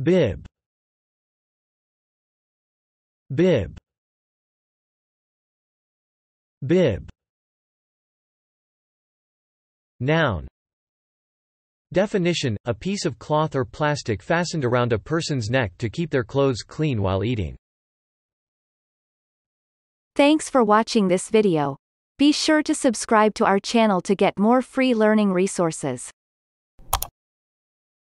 Bib. Bib. Bib. Noun Definition, a piece of cloth or plastic fastened around a person's neck to keep their clothes clean while eating. Thanks for watching this video. Be sure to subscribe to our channel to get more free learning resources.